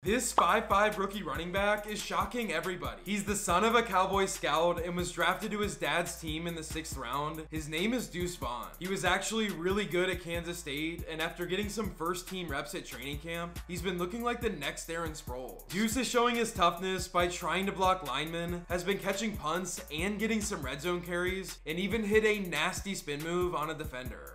This 5'5 rookie running back is shocking everybody. He's the son of a Cowboy scout and was drafted to his dad's team in the sixth round. His name is Deuce Vaughn. He was actually really good at Kansas State, and after getting some first team reps at training camp, he's been looking like the next Darren Sproles. Deuce is showing his toughness by trying to block linemen, has been catching punts and getting some red zone carries, and even hit a nasty spin move on a defender.